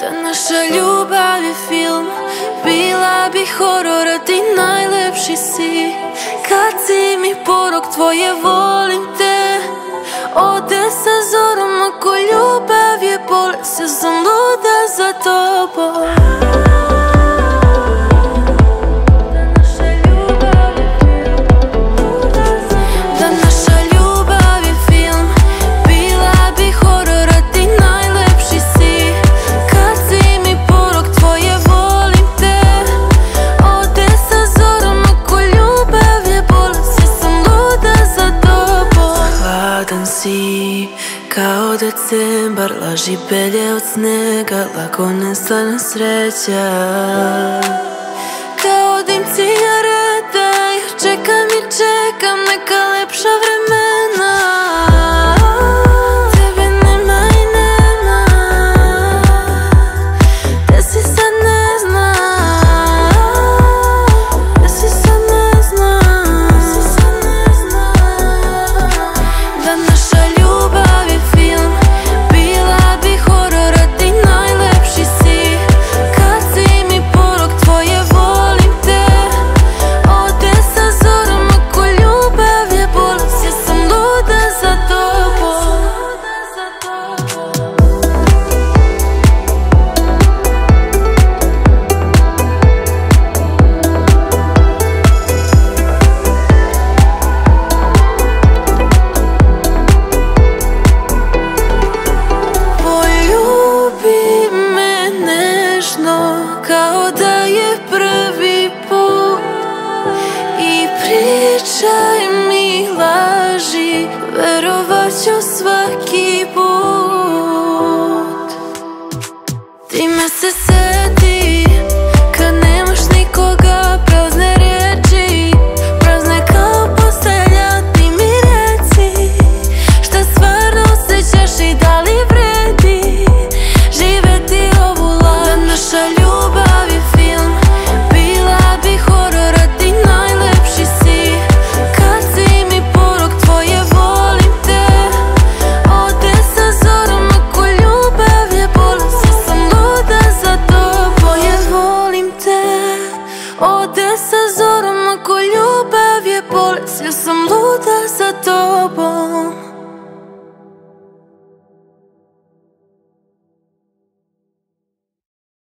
naša ljubav je film Bila bi horor, a ti najlepši si. Kad si mi porok tvoje si Kao decembar Laži belje od snega Lako nestane sreća Verovat ću svaki put. Ti me se sve